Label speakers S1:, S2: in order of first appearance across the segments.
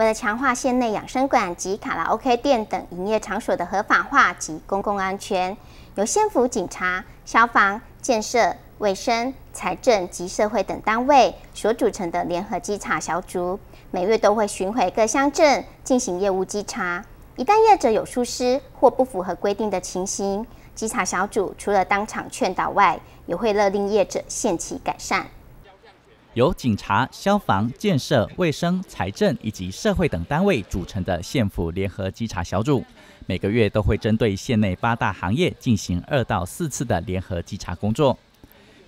S1: 为了强化县内养生馆及卡拉 OK 店等营业场所的合法化及公共安全，由县府警察、消防、建设、卫生、财政及社会等单位所组成的联合稽查小组，每月都会巡回各乡镇进行业务稽查。一旦业者有疏失或不符合规定的情形，稽查小组除了当场劝导外，也会勒令业者限期改善。
S2: 由警察、消防、建设、卫生、财政以及社会等单位组成的县府联合稽查小组，每个月都会针对县内八大行业进行二到四次的联合稽查工作。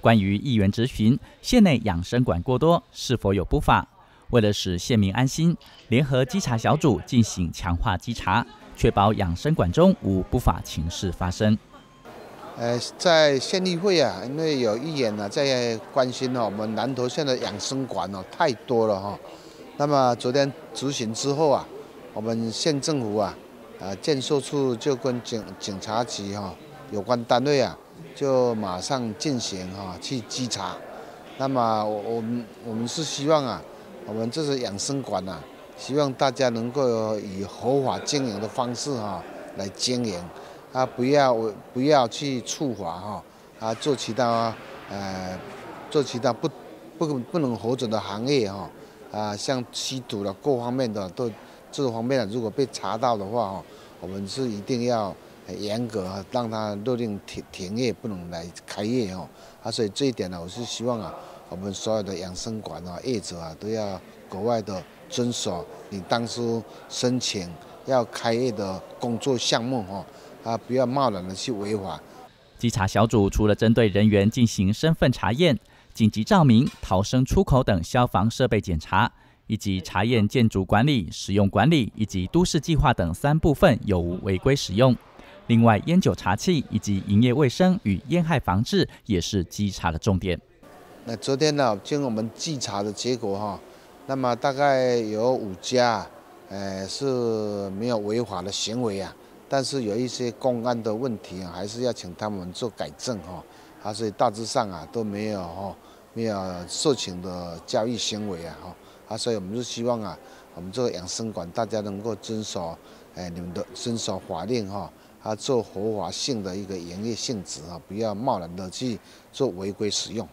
S2: 关于议员质询县内养生馆过多是否有不法，为了使县民安心，联合稽查小组进行强化稽查，确保养生馆中无不法情事发生。
S3: 呃，在县议会啊，因为有议员呢在关心哦，我们南投县的养生馆哦太多了哈。那么昨天执行之后啊，我们县政府啊，啊建设处就跟警警察局哈有关单位啊，就马上进行哈去稽查。那么我我们我们是希望啊，我们这是养生馆呐，希望大家能够以合法经营的方式哈来经营。啊，不要不要去处罚哈，啊，做其他呃，做其他不不不能核准的行业哈，啊，像吸毒了各方面的都这方面，如果被查到的话哈，我们是一定要严格让他勒令停停业，不能来开业哦。啊，所以这一点呢，我是希望啊，我们所有的养生馆啊业者啊，都要格外的遵守你当初申请要开业的工作项目哈。啊，不要贸然的去违法。
S2: 稽查小组除了针对人员进行身份查验、紧急照明、逃生出口等消防设备检查，以及查验建筑管理、使用管理以及都市计划等三部分有无违规使用。另外，烟酒茶器以及营业卫生与烟害防治也是稽查的重点。
S3: 那昨天呢，经我们稽查的结果哈，那么大概有五家，呃，是没有违法的行为啊。但是有一些公安的问题啊，还是要请他们做改正哈。啊，所以大致上啊都没有哈，没有色情的交易行为啊哈。啊，所以我们是希望啊，我们这个养生馆大家能够遵守，哎，你们的遵守法令哈，啊，做合法性的一个营业性质啊，不要贸然的去做违规使用。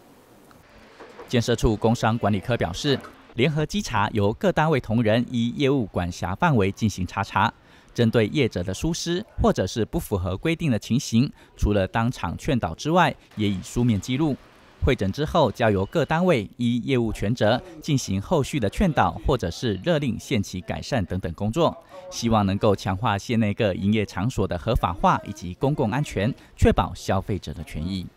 S2: 建设处工商管理科表示，联合稽查由各单位同仁依业务管辖范围进行查查。针对业者的疏失或者是不符合规定的情形，除了当场劝导之外，也以书面记录。会诊之后，交由各单位依业务权责进行后续的劝导，或者是勒令限期改善等等工作，希望能够强化县内各营业场所的合法化以及公共安全，确保消费者的权益。